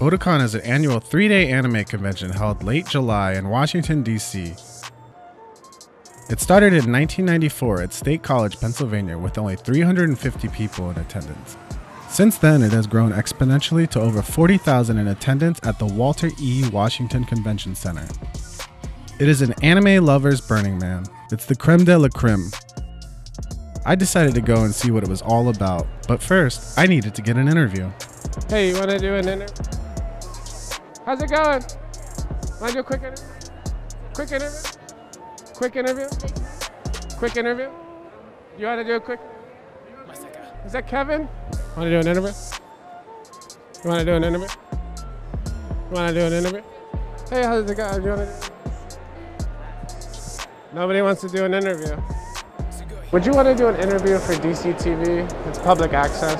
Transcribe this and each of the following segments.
Otakon is an annual three day anime convention held late July in Washington, D.C. It started in 1994 at State College, Pennsylvania, with only 350 people in attendance. Since then, it has grown exponentially to over 40,000 in attendance at the Walter E. Washington Convention Center. It is an anime lover's Burning Man. It's the creme de la creme. I decided to go and see what it was all about, but first, I needed to get an interview. Hey, you want to do an interview? How's it going? Want to do a quick interview? Quick interview? Quick interview? Quick interview? You want to do a quick? Is that Kevin? Want to do an interview? You want to do an interview? You want to do an interview? Hey, how's it going? You want to? Nobody wants to do an interview. Would you want to do an interview for DC TV? It's public access.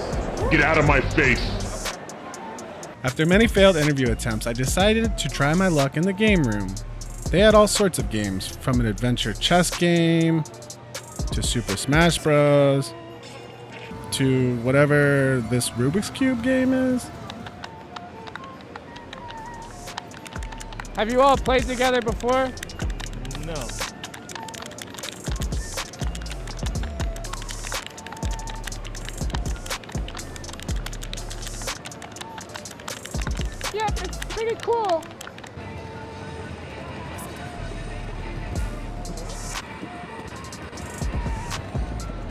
Get out of my face. After many failed interview attempts, I decided to try my luck in the game room. They had all sorts of games, from an adventure chess game to Super Smash Bros. to whatever this Rubik's Cube game is. Have you all played together before? No. It's pretty cool.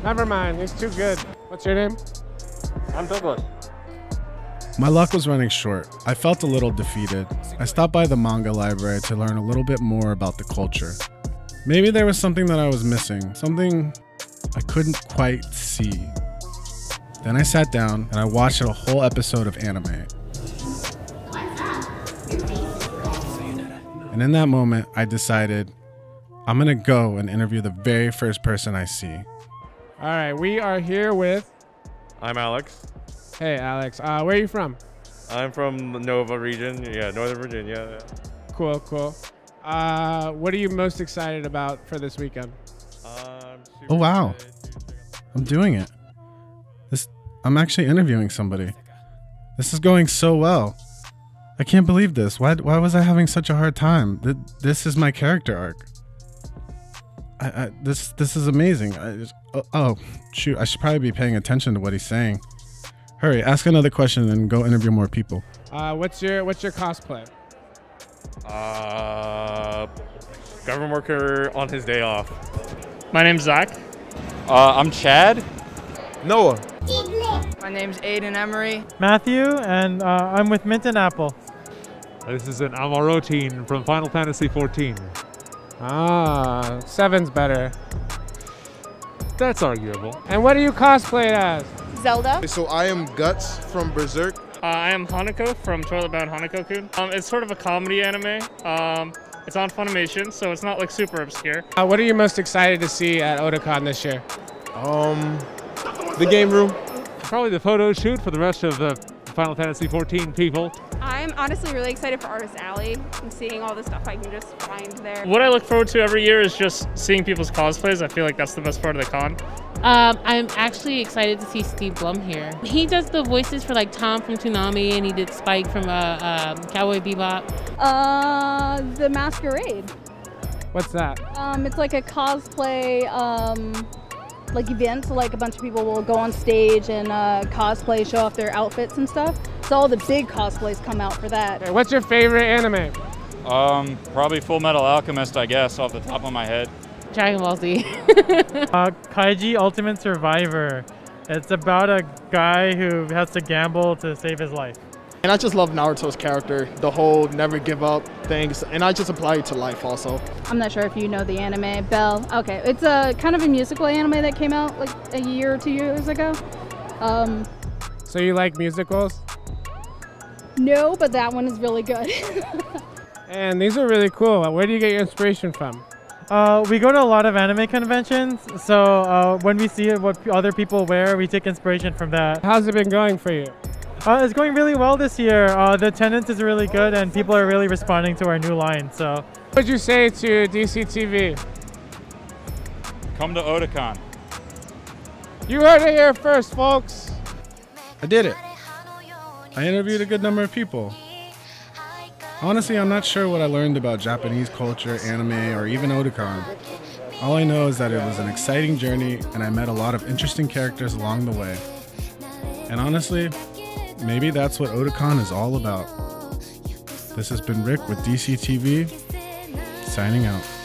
Never mind, he's too good. What's your name? I'm Douglas. My luck was running short. I felt a little defeated. I stopped by the manga library to learn a little bit more about the culture. Maybe there was something that I was missing, something I couldn't quite see. Then I sat down and I watched a whole episode of anime. And in that moment, I decided I'm gonna go and interview the very first person I see. All right, we are here with. I'm Alex. Hey, Alex. Uh, where are you from? I'm from the Nova region. Yeah, Northern Virginia. Cool, cool. Uh, what are you most excited about for this weekend? I'm super Oh, wow. excited to check out- I'm doing it. This I'm actually interviewing somebody. This is going so well. I can't believe this. Why why was I having such a hard time? Th- This is my character arc. I, I this this is amazing. I just, oh, oh shoot! I should probably be paying attention to what he's saying. Hurry, ask another question and go interview more people. Uh, what's your What's your cosplay? Uh, government worker on his day off. My name's Zach. Uh, I'm Chad. Noah. My name's Aiden Emery. Matthew, and uh, I'm with Mint and Apple. This is an Amaurotine from Final Fantasy XIV. Ah, seven's better. That's arguable. And what are you cosplayed as? Zelda. So I am Guts from Berserk. Uh, I am Hanako from Toilet Bound Hanako-kun. Um, it's sort of a comedy anime. Um, it's on Funimation, so it's not like super obscure. Uh, what are you most excited to see at Otakon this year? Um, the game room. Probably the photo shoot for the rest of the Final Fantasy XIV people. I'm honestly really excited for Artist Alley and seeing all the stuff I can just find there. What I look forward to every year is just seeing people's cosplays. I feel like that's the best part of the con. Um, I'm actually excited to see Steve Blum here. He does the voices for like Tom from Toonami, and he did Spike from uh, um, Cowboy Bebop. Uh, the Masquerade. What's that? Um, it's like a cosplay um, like event. So like a bunch of people will go on stage and uh, cosplay, show off their outfits and stuff. So all the big cosplays come out for that. Okay, what's your favorite anime? Um, probably Full Metal Alchemist, I guess, off the top of my head. Dragon Ball Z. Uh, Kaiji Ultimate Survivor. It's about a guy who has to gamble to save his life. And I just love Naruto's character, the whole never give up things, and I just apply it to life also. I'm not sure if you know the anime Belle. Okay, it's a kind of a musical anime that came out like a year or two years ago. Um, So you like musicals? No, but that one is really good. And these are really cool. Where do you get your inspiration from? Uh, we go to a lot of anime conventions, so uh, when we see what other people wear, we take inspiration from that. How's it been going for you? Uh, it's going really well this year. Uh, the attendance is really good, and people are really responding to our new line. So, What would you say to DC TV? Come to Otakon. You heard it here first, folks. I did it. I interviewed a good number of people. Honestly, I'm not sure what I learned about Japanese culture, anime, or even Otakon. All I know is that it was an exciting journey and I met a lot of interesting characters along the way. And honestly, maybe that's what Otakon is all about. This has been Rick with DCTV, signing out.